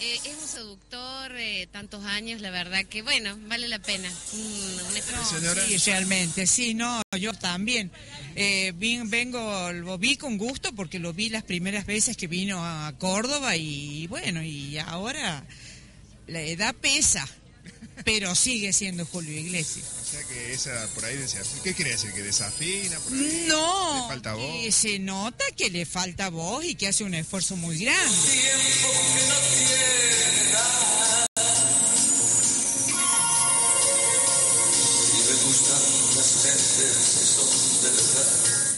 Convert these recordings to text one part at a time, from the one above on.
Eh, es un seductor de tantos años, la verdad que, bueno, vale la pena. Mm. Señora. Sí, realmente, sí, no, yo también. Eh, vin- vengo, lo vi con gusto porque lo vi las primeras veces que vino a Córdoba y bueno, y ahora la edad pesa, pero sigue siendo Julio Iglesias. O sea que esa por ahí desafina. ¿Qué quiere decir? ¿Que desafina? Por ahí? No, ¿Le falta voz? que se nota que le falta voz y que hace un esfuerzo muy grande.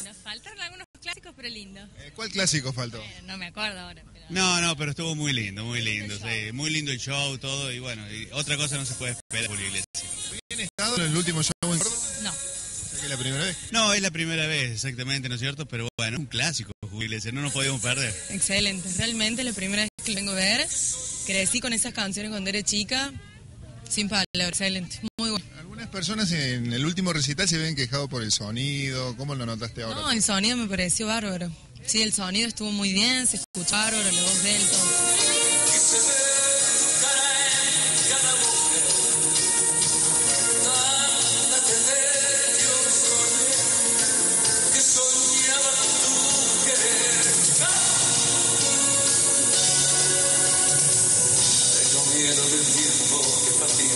Nos faltaron algunos clásicos, pero lindo. Eh, ¿Cuál clásico faltó? Eh, no me acuerdo ahora, pero... No, no, pero estuvo muy lindo, muy lindo. sí, muy lindo el show, todo. Y bueno, y otra cosa no se puede esperar Julio Iglesias. ¿Bien estado en el último show en que es la primera vez. No, es la primera vez, exactamente, ¿no es cierto? Pero bueno, un clásico, Iglesias, no nos podíamos perder. Excelente, realmente la primera vez que lo vengo a ver, crecí con esas canciones cuando era chica, sin palabras, excelente, muy bueno. Algunas personas en el último recital se ven quejado por el sonido. ¿Cómo lo notaste ahora? No, el sonido me pareció bárbaro. Sí, el sonido estuvo muy bien, se escuchó bárbaro, la voz de él, todo. cielo del tiempo que.